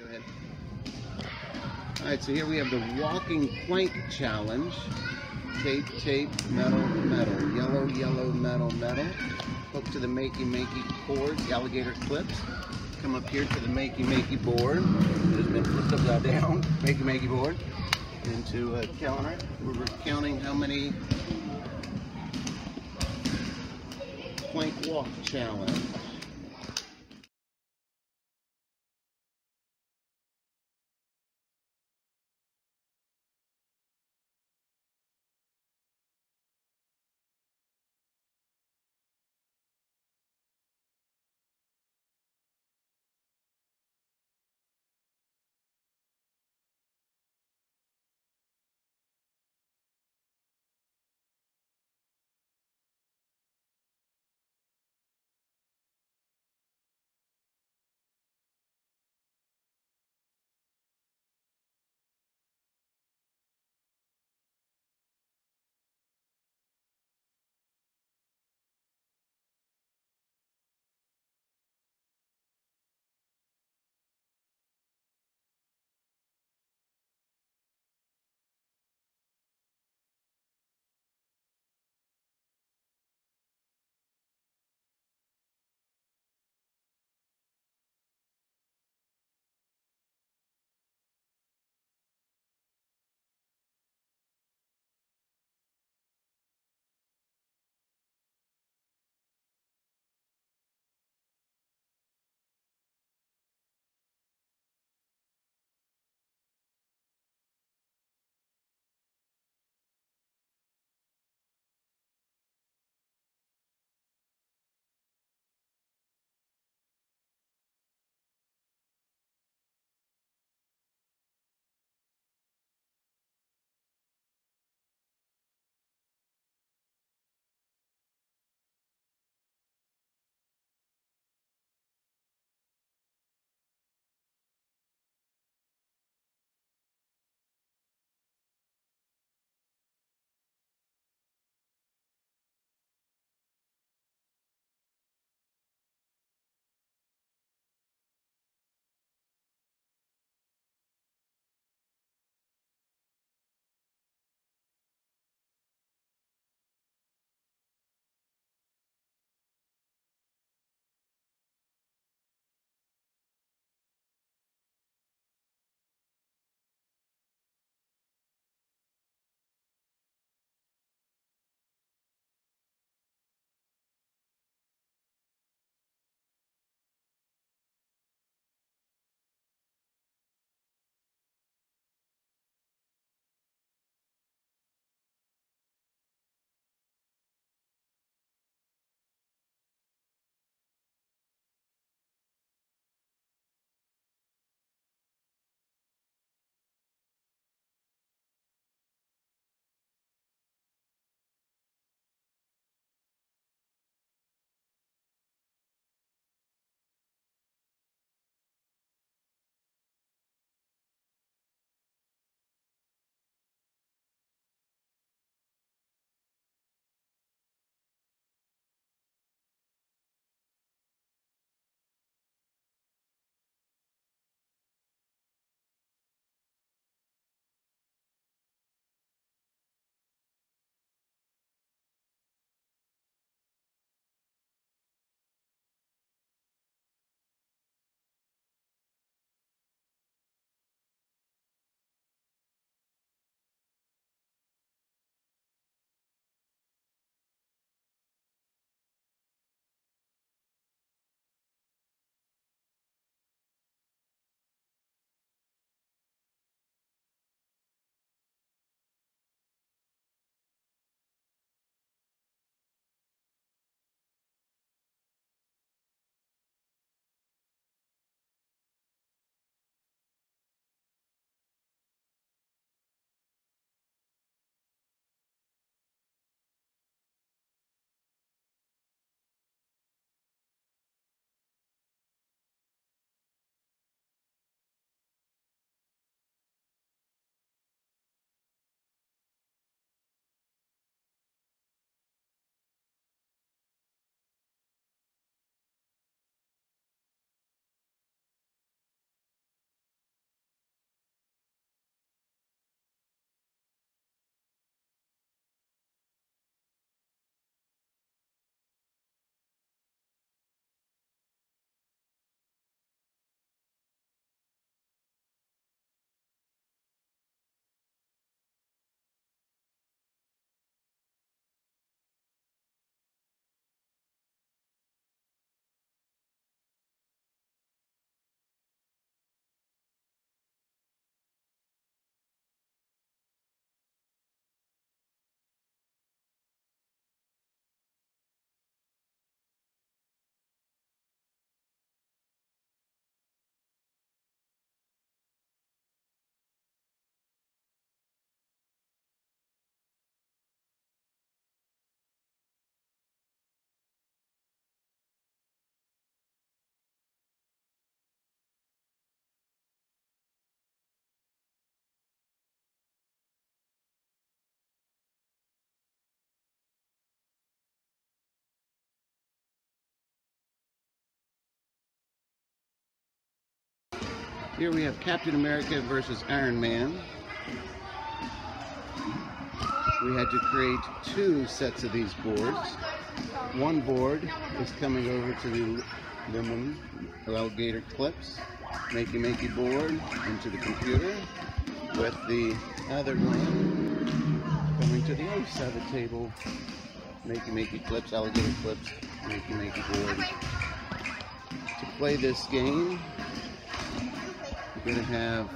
Go ahead. All right, so here we have the walking plank challenge. Tape, tape, metal, metal, yellow, yellow, metal, metal. Hook to the makey makey cords, the alligator clips. Come up here to the makey makey board. It has been flipped upside down. Makey makey board. Into a counter. We're counting how many plank walk challenge. Here we have Captain America versus Iron Man. We had to create two sets of these boards. One board is coming over to the aluminum alligator clips, makey makey board into the computer, with the other one coming to the other side of the table, makey makey clips, alligator clips, makey makey board. To play this game, we're going to have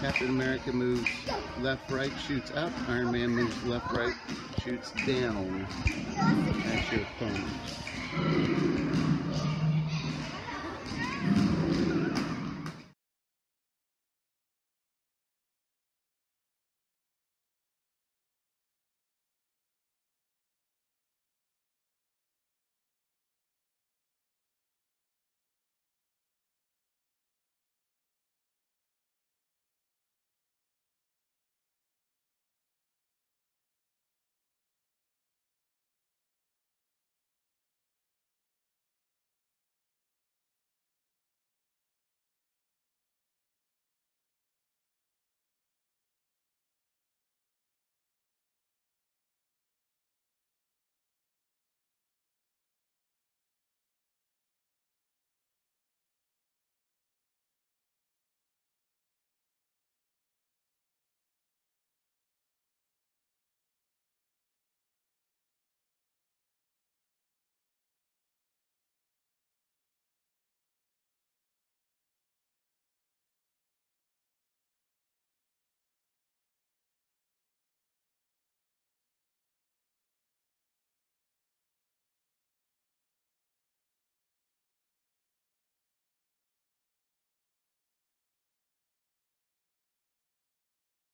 Captain America moves left, right, shoots up. Iron Man moves left, right, shoots down. That's your opponent.